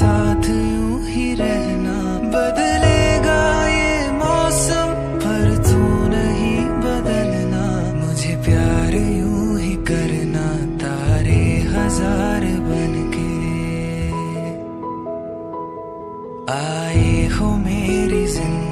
साथ यूँ ही रहना बदलेगा ये मौसम, पर तू नहीं बदलना। मुझे प्यार यूँ ही करना, तारे हज़ार बन के। आए हो मेरी ज़िंदगी।